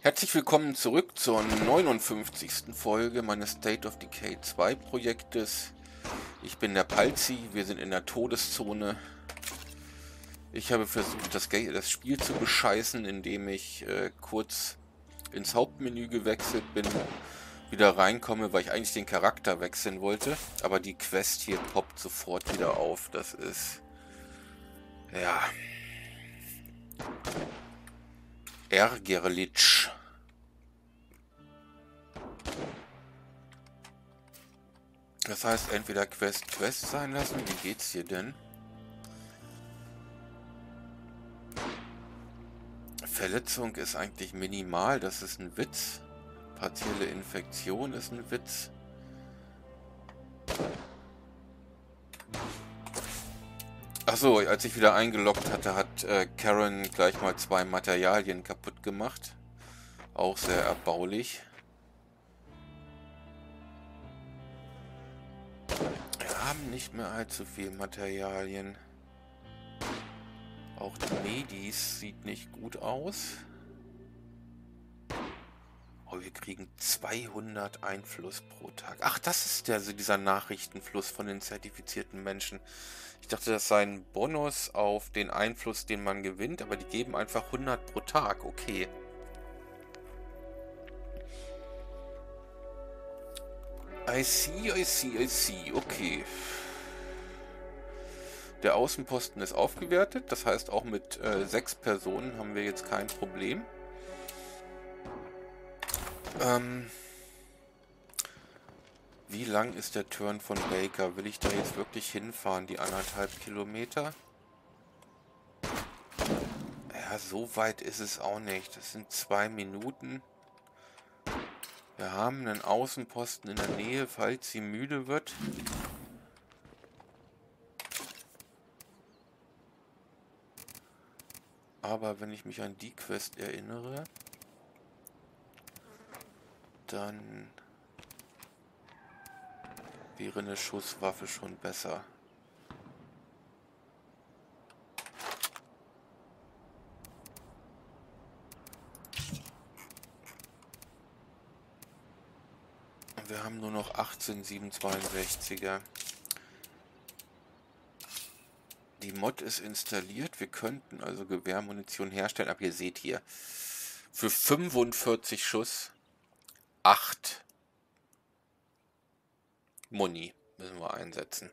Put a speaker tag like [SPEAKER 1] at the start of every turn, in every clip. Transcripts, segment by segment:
[SPEAKER 1] Herzlich willkommen zurück zur 59. Folge meines State of Decay 2 Projektes. Ich bin der Palzi, wir sind in der Todeszone. Ich habe versucht, das, das Spiel zu bescheißen, indem ich äh, kurz ins Hauptmenü gewechselt bin, wieder reinkomme, weil ich eigentlich den Charakter wechseln wollte. Aber die Quest hier poppt sofort wieder auf. Das ist... Ja... Ärgerlich. Das heißt, entweder Quest Quest sein lassen. Wie geht's hier denn? Verletzung ist eigentlich minimal. Das ist ein Witz. Partielle Infektion ist ein Witz. Achso, als ich wieder eingeloggt hatte, hat äh, Karen gleich mal zwei Materialien kaputt gemacht. Auch sehr erbaulich. Wir haben nicht mehr allzu viel Materialien. Auch die Medis sieht nicht gut aus. Oh, wir kriegen 200 Einfluss pro Tag. Ach, das ist der, also dieser Nachrichtenfluss von den zertifizierten Menschen. Ich dachte, das sei ein Bonus auf den Einfluss, den man gewinnt, aber die geben einfach 100 pro Tag. Okay. I see, I see, I see. Okay. Der Außenposten ist aufgewertet. Das heißt, auch mit äh, sechs Personen haben wir jetzt kein Problem. Ähm... Wie lang ist der Turn von Baker? Will ich da jetzt wirklich hinfahren, die anderthalb Kilometer? Ja, so weit ist es auch nicht. Das sind zwei Minuten. Wir haben einen Außenposten in der Nähe, falls sie müde wird. Aber wenn ich mich an die Quest erinnere, dann wäre eine Schusswaffe schon besser. Wir haben nur noch 18 762er. Die Mod ist installiert. Wir könnten also Gewehrmunition herstellen. Aber ihr seht hier, für 45 Schuss 8 Muni müssen wir einsetzen.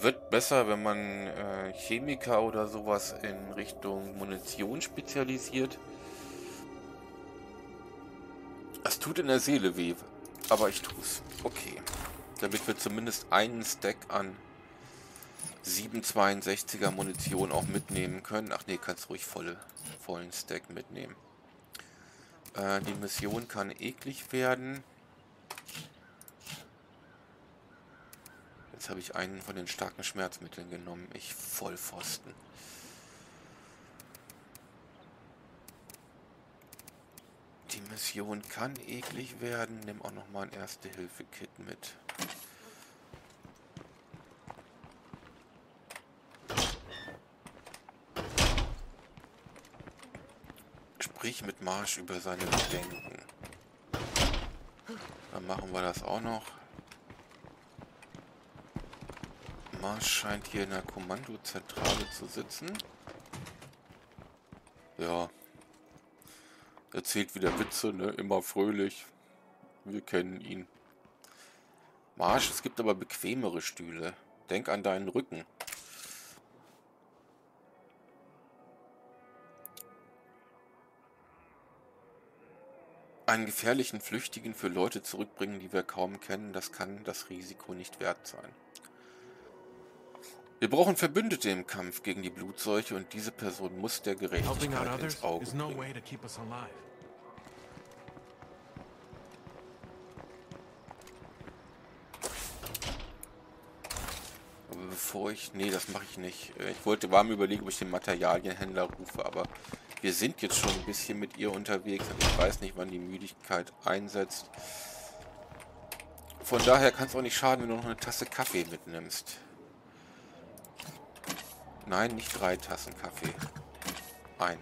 [SPEAKER 1] Wird besser, wenn man äh, Chemiker oder sowas in Richtung Munition spezialisiert. Es tut in der Seele weh, aber ich tue es. Okay. Damit wir zumindest einen Stack an 762er Munition auch mitnehmen können. Ach nee, kannst ruhig volle, vollen Stack mitnehmen. Äh, die Mission kann eklig werden. Jetzt habe ich einen von den starken Schmerzmitteln genommen. Ich Vollpfosten. Die Mission kann eklig werden. Nimm auch noch mal ein Erste-Hilfe-Kit mit. Mit Marsch über seine Bedenken. Dann machen wir das auch noch. Marsch scheint hier in der Kommandozentrale zu sitzen. Ja. Erzählt wieder Witze, ne? Immer fröhlich. Wir kennen ihn. Marsch, es gibt aber bequemere Stühle. Denk an deinen Rücken. Einen gefährlichen Flüchtigen für Leute zurückbringen, die wir kaum kennen, das kann das Risiko nicht wert sein. Wir brauchen Verbündete im Kampf gegen die Blutseuche und diese Person muss der Gerechtigkeit ins Auge bringen. Aber bevor ich... Nee, das mache ich nicht. Ich wollte warm überlegen, ob ich den Materialienhändler rufe, aber wir sind jetzt schon ein bisschen mit ihr unterwegs und ich weiß nicht, wann die Müdigkeit einsetzt. Von daher kann es auch nicht schaden, wenn du noch eine Tasse Kaffee mitnimmst. Nein, nicht drei Tassen Kaffee. eine.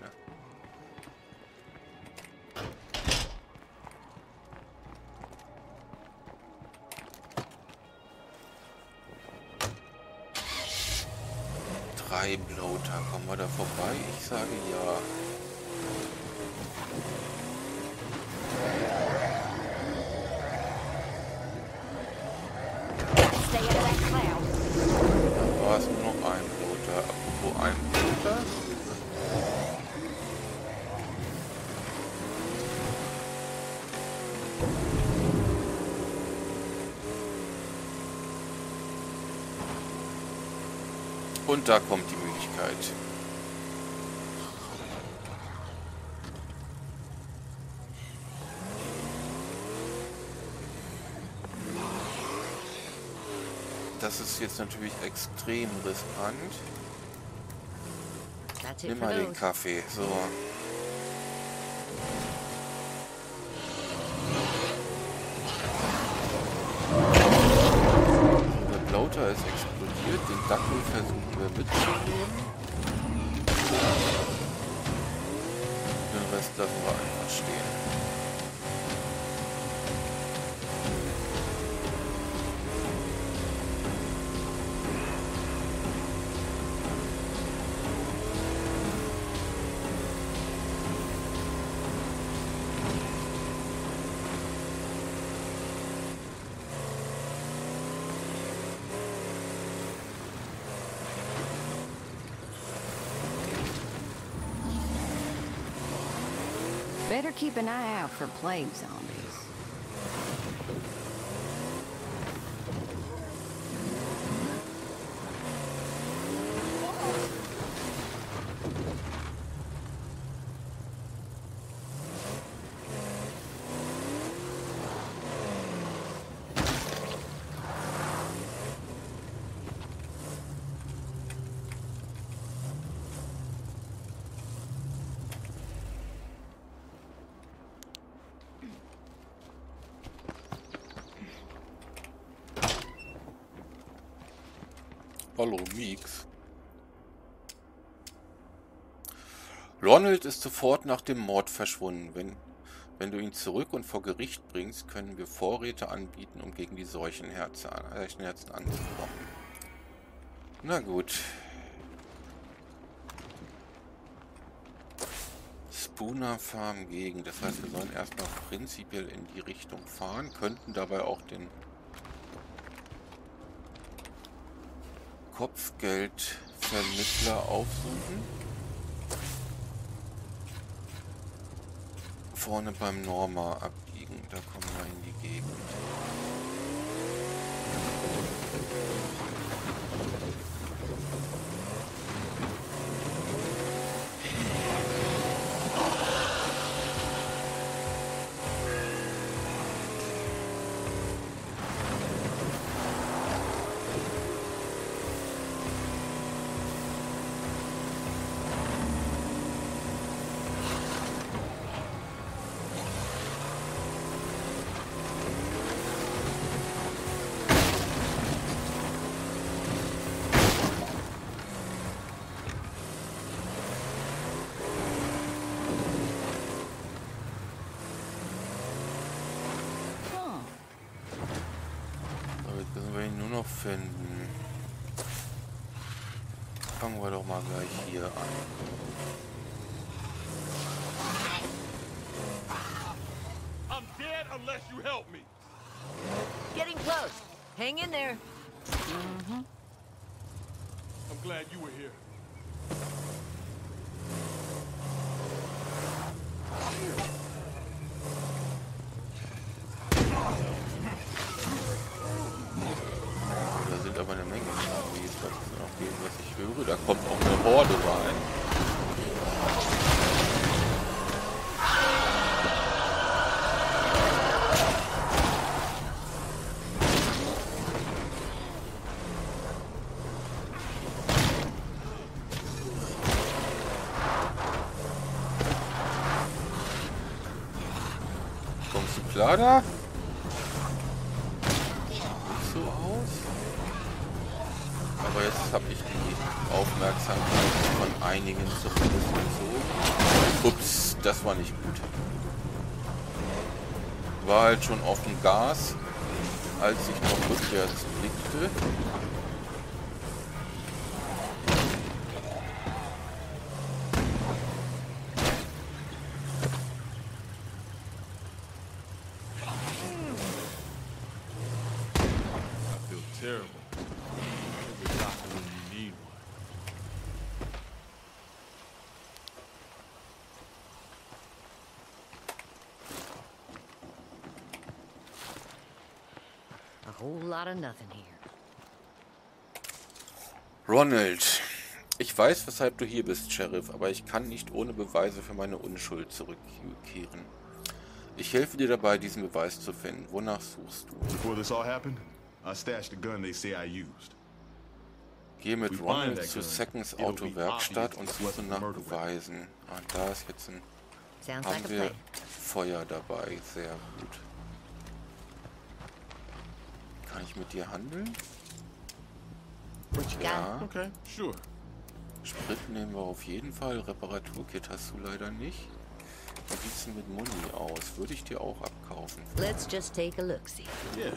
[SPEAKER 1] Drei Bloater. Kommen wir da vorbei? Ich sage ja. war es nur noch ein Bloater. Apropos ein Bloater. Und da kommt die Müdigkeit. Das ist jetzt natürlich extrem riskant. Nimm mal den Kaffee. So. Bloater ist explodiert. Den Dackel versuchen wir mitzunehmen. Den Rest lassen wir einfach stehen.
[SPEAKER 2] Better keep an eye out for plague zombies.
[SPEAKER 1] Hallo, Meeks. Ronald ist sofort nach dem Mord verschwunden. Wenn, wenn du ihn zurück und vor Gericht bringst, können wir Vorräte anbieten, um gegen die Seuchenherzen, Seuchenherzen anzukommen. Na gut. Spooner Farm Gegend. Das heißt, wir sollen erstmal prinzipiell in die Richtung fahren, könnten dabei auch den Kopfgeldvermittler aufsuchen. Vorne beim Norma abbiegen, da kommen wir in die Gegend. Finden. Fangen wir doch mal gleich hier an. I'm dead unless you help me.
[SPEAKER 3] Getting close. Hang in there.
[SPEAKER 2] Mm -hmm.
[SPEAKER 4] I'm glad you were here.
[SPEAKER 1] Horde rein. Kommst du klar da? Gas, als ich noch rückwärts blickte.
[SPEAKER 4] I feel terrible. There's a doctor when you need one.
[SPEAKER 3] A whole lot of nothing here.
[SPEAKER 1] Ronald, ich weiß, weshalb du hier bist, Sheriff, aber ich kann nicht ohne Beweise für meine Unschuld zurückkehren. Ich helfe dir dabei, diesen Beweis zu finden. Wonach suchst du?
[SPEAKER 5] Before this all happened, I stashed the gun they say I used.
[SPEAKER 1] Geh mit Ronald
[SPEAKER 5] gun.
[SPEAKER 1] Seconds Autowerkstatt und suche nach. Beweisen. Ah, da ist jetzt ein... Haben wir. Feuer dabei. Sehr gut. Kann ich mit dir handeln? Ja.
[SPEAKER 5] Okay, sure.
[SPEAKER 1] Sprit nehmen wir auf jeden Fall. Reparaturkit hast du leider nicht. Wie sieht's denn mit Muni aus? Würde ich dir auch abkaufen.
[SPEAKER 3] Let's just take a look, see.
[SPEAKER 5] Yeah.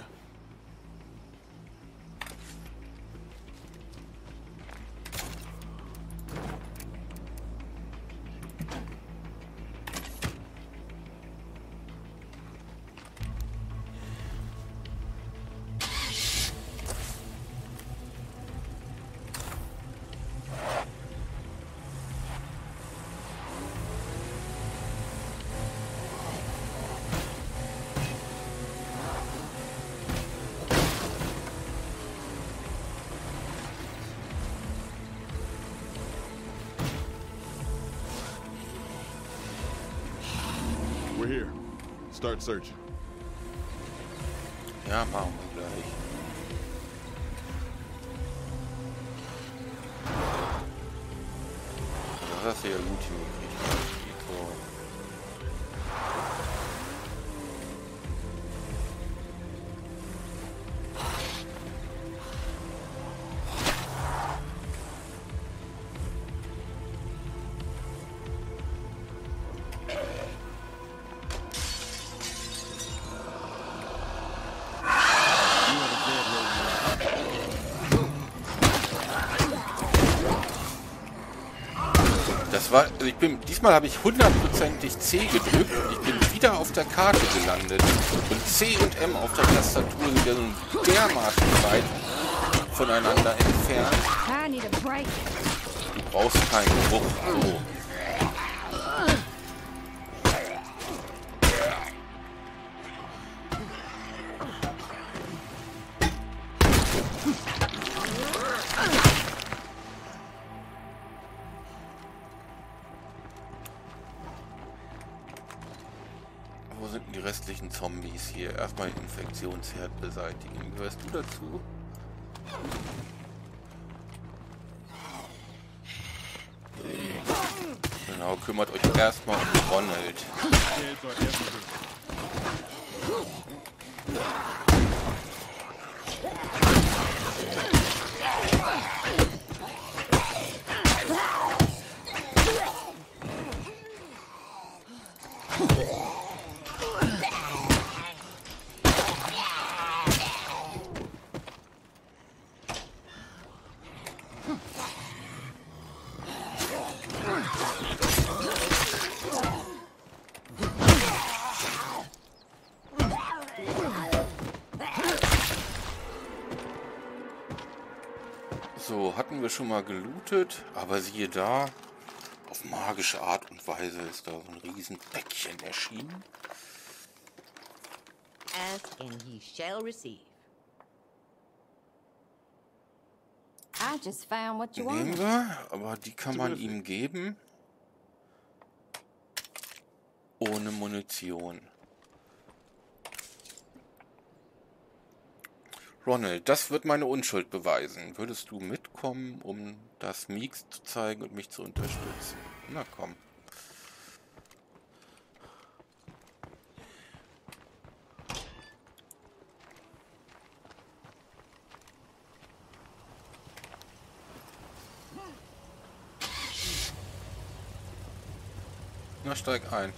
[SPEAKER 5] Start searching.
[SPEAKER 1] Ja, machen wir war, also ich bin, diesmal habe ich hundertprozentig C gedrückt und ich bin wieder auf der Karte gelandet. Und C und M auf der Tastatur sind ja so dermaßen weit voneinander entfernt. Du brauchst keinen Bruch. So. Wo sind denn die restlichen Zombies hier? Erstmal den Infektionsherd beseitigen. Gehörst du dazu? Genau, kümmert euch erstmal um Ronald. Schon mal gelootet, aber siehe da, auf magische Art und Weise ist da so ein riesen Päckchen erschienen.
[SPEAKER 3] Ask and ye shall receive.
[SPEAKER 2] I just found what you
[SPEAKER 1] Nehmen wir, aber die kann man ihm geben. Ohne Munition. Ronald, das wird meine Unschuld beweisen. Würdest du mitkommen, um das Meeks zu zeigen und mich zu unterstützen? Na komm. Na, steig ein.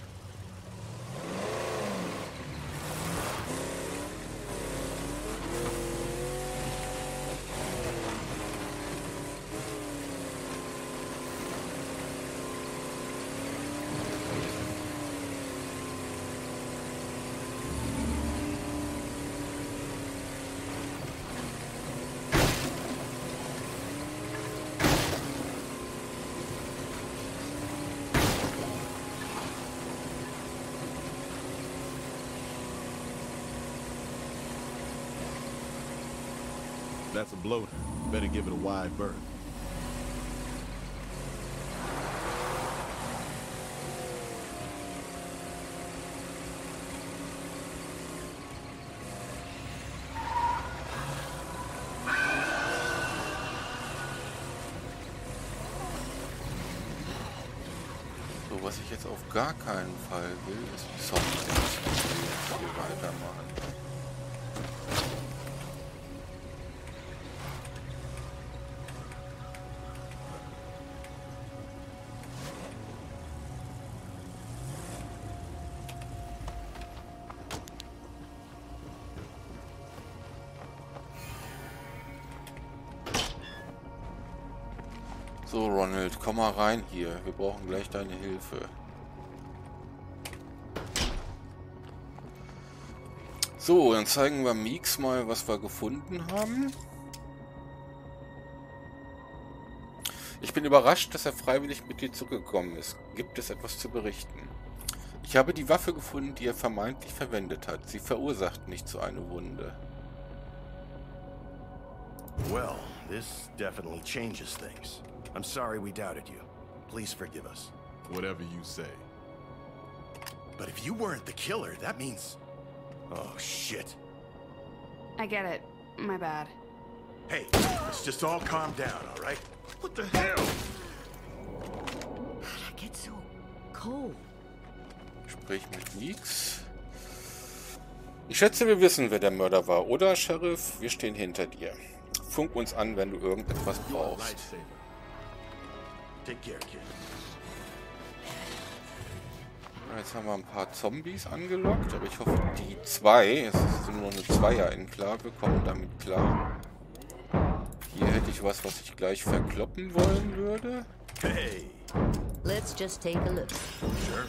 [SPEAKER 5] That's a bloater. Better give it a wide berth.
[SPEAKER 1] So, was ich jetzt auf gar keinen Fall will, ist Zombies hier weitermachen. So, Ronald, komm mal rein hier. Wir brauchen gleich deine Hilfe. So, dann zeigen wir Meeks mal, was wir gefunden haben. Ich bin überrascht, dass er freiwillig mit dir zurückgekommen ist. Gibt es etwas zu berichten? Ich habe die Waffe gefunden, die er vermeintlich verwendet hat. Sie verursacht nicht so eine Wunde.
[SPEAKER 6] Well, this definitely changes things. I'm sorry we doubted you. Please forgive us.
[SPEAKER 5] Whatever you say.
[SPEAKER 6] But if you weren't the killer, that means... Oh, shit.
[SPEAKER 7] I get it. My bad.
[SPEAKER 6] Hey, let's just all calm down, all right? What the hell?
[SPEAKER 3] It gets so cold.
[SPEAKER 1] Sprich mit Meeks. Ich schätze, wir wissen, wer der Mörder war, oder, Sheriff? Wir stehen hinter dir. Funk uns an, wenn du irgendetwas brauchst. Jetzt haben wir ein paar Zombies angelockt, aber ich hoffe, die zwei, es ist nur eine Zweier-Enklave, kommen damit klar. Hier hätte ich was, was ich gleich verkloppen wollen würde.
[SPEAKER 6] Hey,
[SPEAKER 3] Let's just take a look.
[SPEAKER 6] sure.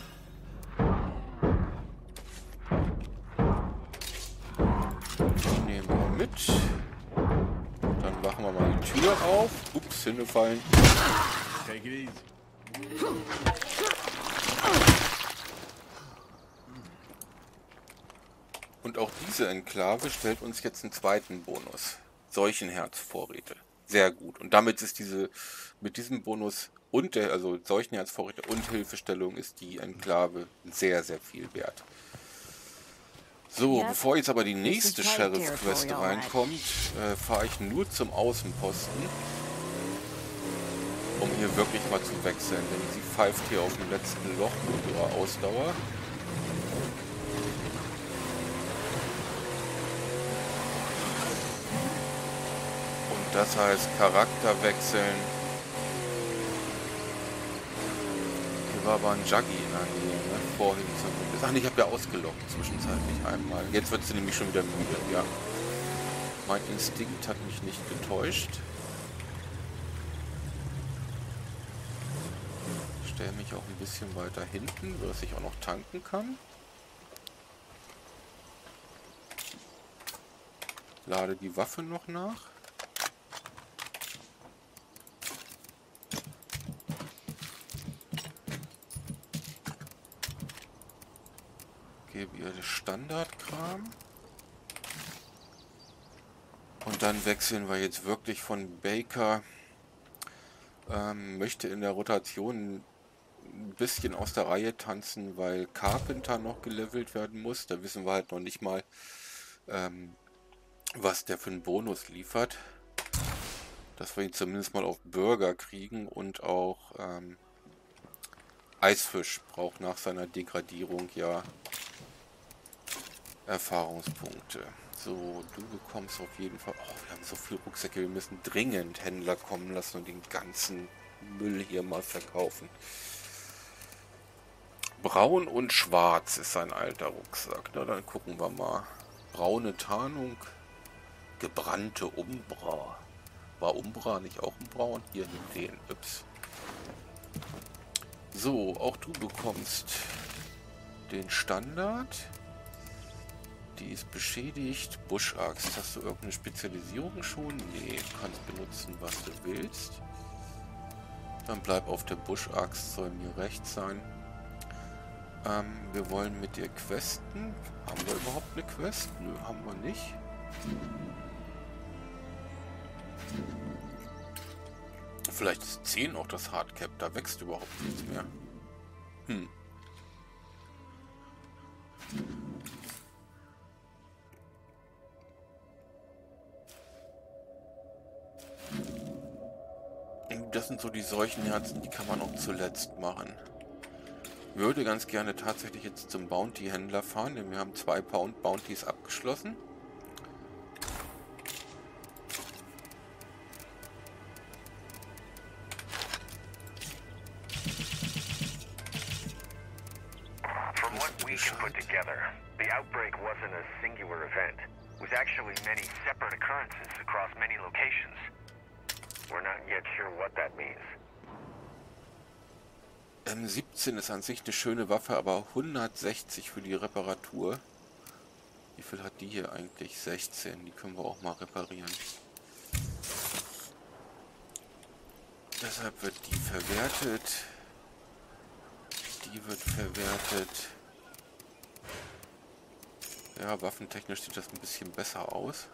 [SPEAKER 1] Die nehmen wir mit. Dann machen wir mal die Tür auf. Ups, hingefallen.
[SPEAKER 5] Take it easy.
[SPEAKER 1] Und auch diese Enklave stellt uns jetzt einen zweiten Bonus. Seuchenherzvorräte. Sehr gut. Und damit ist diese, mit diesem Bonus und der, also Seuchenherzvorräte und Hilfestellung ist die Enklave sehr, sehr viel wert. So, bevor jetzt aber die nächste Sheriff-Quest reinkommt, äh, fahre ich nur zum Außenposten, um hier wirklich mal zu wechseln, denn sie pfeift hier auf dem letzten Loch mit ihrer Ausdauer. Und das heißt Charakter wechseln. Hier war aber ein Juggy in der Nähe, ne? Vorhin zumindest. Ach nee, ich habe ja ausgelockt zwischenzeitlich einmal. Jetzt wird sie nämlich schon wieder müde, ja. Mein Instinkt hat mich nicht getäuscht. Ich auch ein bisschen weiter hinten, sodass ich auch noch tanken kann. Lade die Waffe noch nach. Gebe ihr das Standardkram. Und dann wechseln wir jetzt wirklich von Baker. Ähm, möchte in der Rotation ein bisschen aus der Reihe tanzen, weil Carpenter noch gelevelt werden muss. Da wissen wir halt noch nicht mal, ähm, was der für einen Bonus liefert. Dass wir ihn zumindest mal auf Burger kriegen und auch ähm, Eisfisch braucht nach seiner Degradierung ja Erfahrungspunkte. So, du bekommst auf jeden Fall... Oh, wir haben so viele Rucksäcke, wir müssen dringend Händler kommen lassen und den ganzen Müll hier mal verkaufen. Braun und schwarz ist sein alter Rucksack. Na, dann gucken wir mal. Braune Tarnung. Gebrannte Umbra. War Umbra nicht auch ein Braun? Hier, nimm den. Ups. So, auch du bekommst den Standard. Die ist beschädigt. Buschaxt. Hast du irgendeine Spezialisierung schon? Nee, du kannst benutzen, was du willst. Dann bleib auf der Buschaxt, soll mir recht sein. Ähm, wir wollen mit dir questen. Haben wir überhaupt eine Quest? Nö, haben wir nicht. Vielleicht ist 10 auch das Hardcap, da wächst überhaupt nichts mehr. Hm. Das sind so die Seuchenherzen, die kann man auch zuletzt machen. Würde ganz gerne tatsächlich jetzt zum Bounty-Händler fahren, denn wir haben zwei Pound Bounties abgeschlossen. Ist an sich eine schöne Waffe, aber 160 für die Reparatur. Wie viel hat die hier eigentlich? 16. Die können wir auch mal reparieren. Deshalb wird die verwertet. Die wird verwertet. Ja, waffentechnisch sieht das ein bisschen besser aus.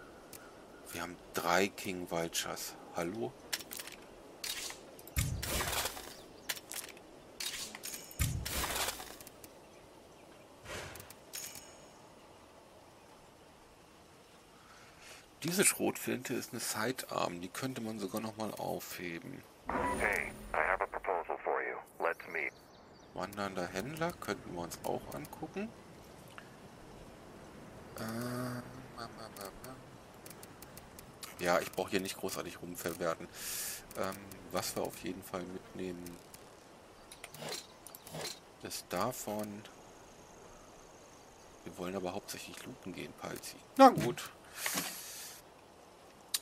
[SPEAKER 1] Wir haben drei King Vultures. Hallo? Diese Schrotflinte ist eine Sidearm. Die könnte man sogar noch mal aufheben.
[SPEAKER 8] Hey, I have a proposal for you. Let's meet.
[SPEAKER 1] Wandernder Händler könnten wir uns auch angucken. Äh, ja, ich brauche hier nicht großartig rumverwerten. Ähm, was wir auf jeden Fall mitnehmen, ist davon. Wir wollen aber hauptsächlich looten gehen, Palzi. Na gut.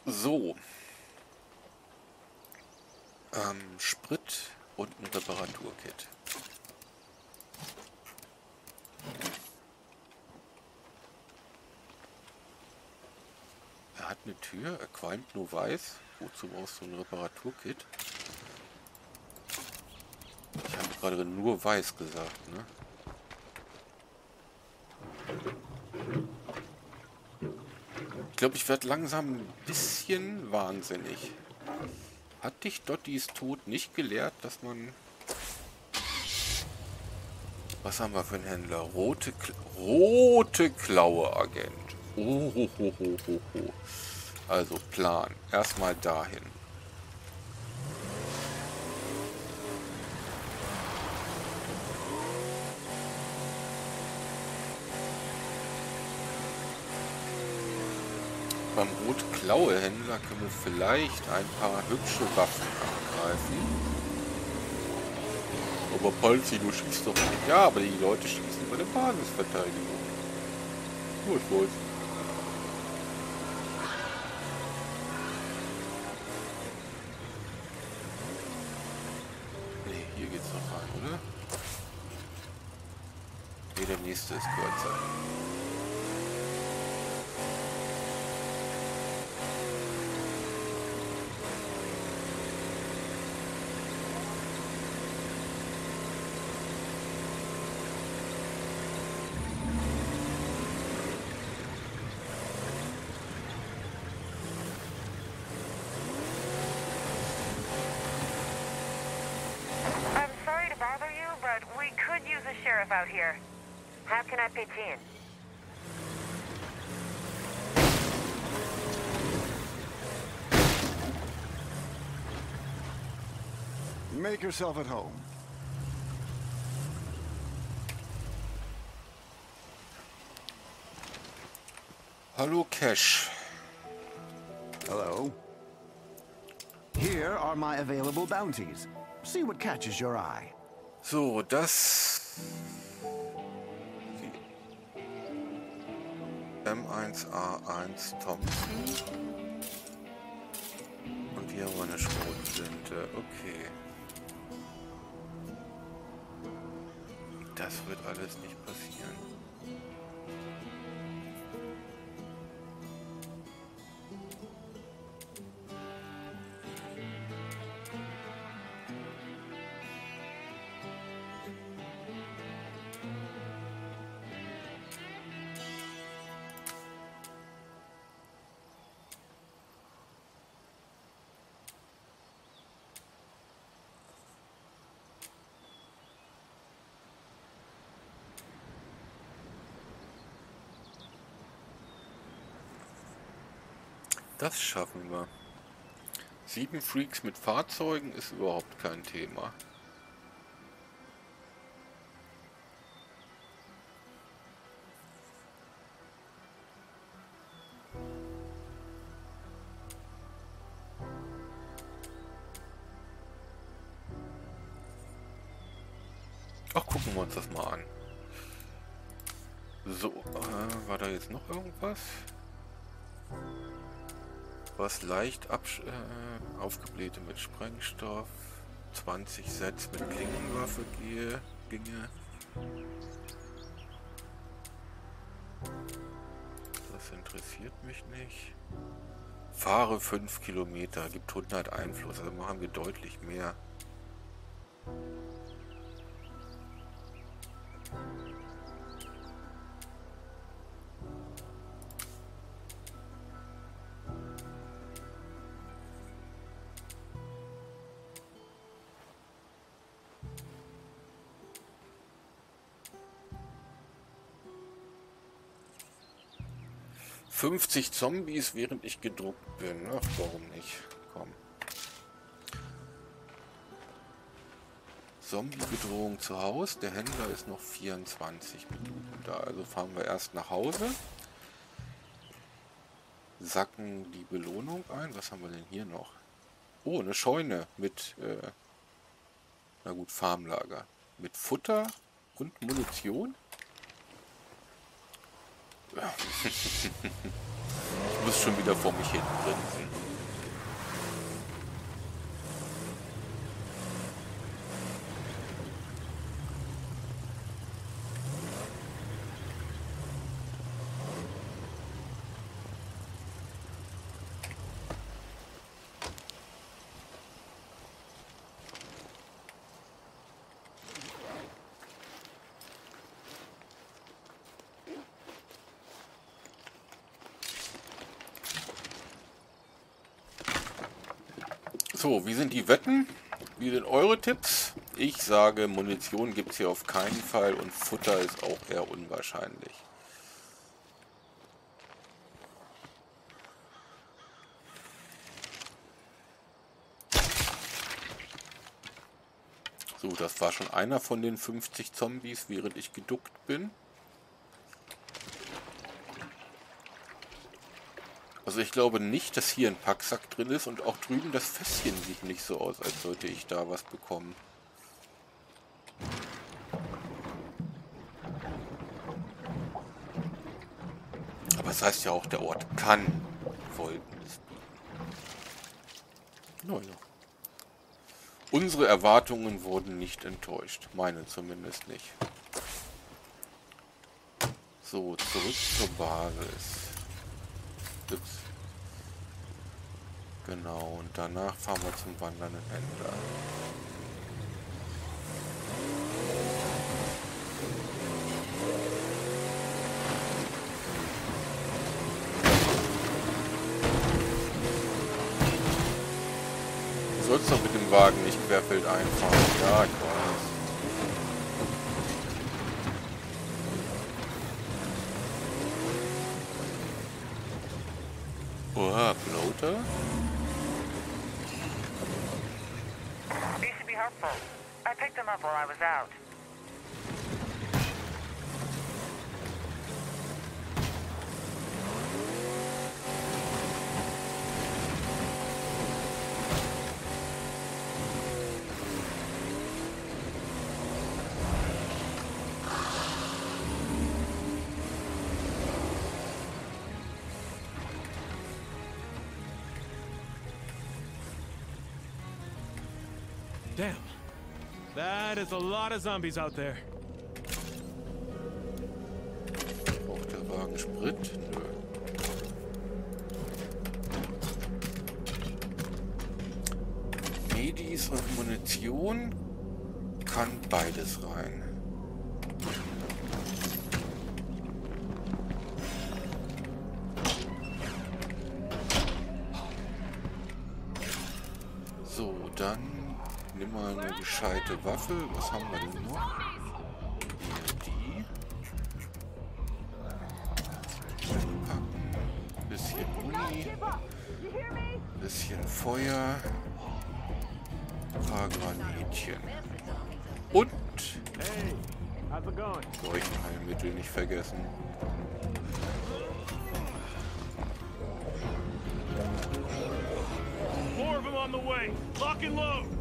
[SPEAKER 1] So. Ähm, Sprit und ein Reparaturkit. Er hat eine Tür, er qualmt nur weiß. Wozu brauchst du ein Reparaturkit? Ich habe gerade nur weiß gesagt, ne? Glaube, ich werde langsam ein bisschen wahnsinnig. Hat dich Dottys Tod nicht gelehrt, dass man... Was haben wir für einen Händler? Rote, Kla Rote Klaue Agent. Oh, ho, ho, ho, ho, ho. Also Plan. Erstmal dahin. Beim Rotklaue-Händler können wir vielleicht ein paar hübsche Waffen angreifen. Aber Palzi, du schießt doch nicht. Ja, aber die Leute schießen bei der Basisverteidigung. Ich weiß. Nee, hier geht's noch rein, oder? Nee, der nächste ist kürzer.
[SPEAKER 9] Use out here. How can I pitch in?
[SPEAKER 5] Make yourself at home.
[SPEAKER 1] Hallo Cash.
[SPEAKER 10] Hello. Here are my available bounties. See what catches your eye.
[SPEAKER 1] So, das M1A1 Thompson. Und hier haben wir eine Schrotflinte. Okay. Das wird alles nicht passieren. Das schaffen wir. Sieben Freaks mit Fahrzeugen ist überhaupt kein Thema. Ach, gucken wir uns das mal an. So, äh, war da jetzt noch irgendwas? Was leicht äh, aufgeblähte mit Sprengstoff, 20 Sets mit Klingenwaffe gehe, ginge. Das interessiert mich nicht. Fahre 5 Kilometer, gibt 100 Einfluss, also machen wir deutlich mehr. 50 Zombies, während ich gedruckt bin. Ach, warum nicht? Komm. Zombie-Bedrohung zu Hause. Der Händler ist noch 24 Minuten da. Also fahren wir erst nach Hause. Sacken die Belohnung ein. Was haben wir denn hier noch? Oh, eine Scheune mit, äh, na gut, Farmlager. Mit Futter und Munition. Ich muss schon wieder vor mich hin So, wie sind die Wetten? Wie sind eure Tipps? Ich sage, Munition gibt es hier auf keinen Fall und Futter ist auch eher unwahrscheinlich. So, das war schon einer von den 50 Zombies, während ich geduckt bin. Also ich glaube nicht, dass hier ein Packsack drin ist und auch drüben das Fässchen sieht nicht so aus, als sollte ich da was bekommen. Aber es das heißt ja auch, der Ort kann Folgendes bieten. Naja. Unsere Erwartungen wurden nicht enttäuscht. Meine zumindest nicht. So, zurück zur Basis. Gibt's Genau, und danach fahren wir zum wandernden Händler. Du sollst doch mit dem Wagen nicht querfeld einfahren. Ja, ich weiß. Oha, Bloater?
[SPEAKER 9] helpful. I picked them up while I was out.
[SPEAKER 10] That is a lot of zombies out there.
[SPEAKER 1] Braucht der Wagen Sprit? Nö. Medis und Munition kann beides rein. Gescheite Waffe. Was haben wir denn noch? Die. Packen. Bisschen Uni. Bisschen Feuer. Paar Granitchen. Und? Leuchtenheilmittel nicht vergessen.
[SPEAKER 10] More of them on the way. Lock and load.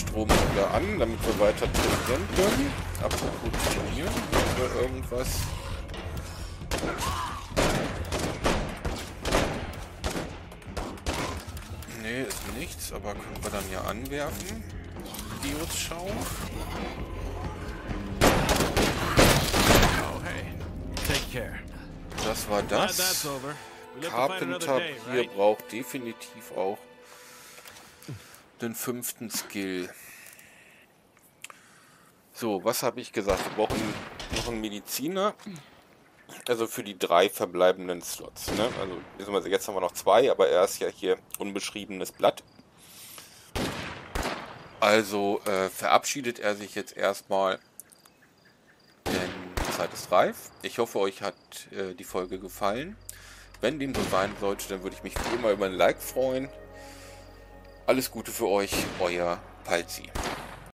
[SPEAKER 1] Strom wieder an, damit wir weiter trainieren können. Apropos trainieren, haben wir irgendwas. Nee, ist nichts, aber können wir dann ja anwerfen. Videos schauen.
[SPEAKER 10] Oh, hey. Take care.
[SPEAKER 1] Das war das. Carpenter hier braucht definitiv auch den fünften Skill. So, was habe ich gesagt? Wir brauchen noch einen Mediziner. Also für die drei verbleibenden Slots. Ne? Also jetzt haben wir noch zwei, aber er ist ja hier unbeschriebenes Blatt. Also äh, verabschiedet er sich jetzt erstmal, denn die Zeit ist reif. Ich hoffe, euch hat äh, die Folge gefallen. Wenn dem so sein sollte, dann würde ich mich wie immer über ein Like freuen. Alles Gute für euch, euer Palzi.